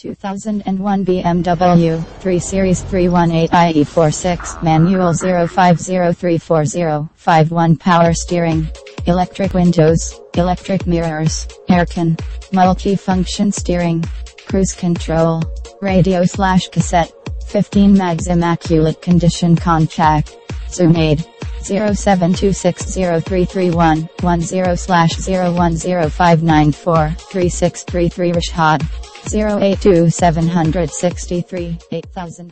2001 BMW 3 Series 318i E46 Manual 050340 51 Power Steering Electric Windows Electric Mirrors Aircon Multi-Function Steering Cruise Control Radio slash cassette 15 mags Immaculate Condition Contact Zoom aid 0726033110 slash 0105943633 Rashad 082 763 8000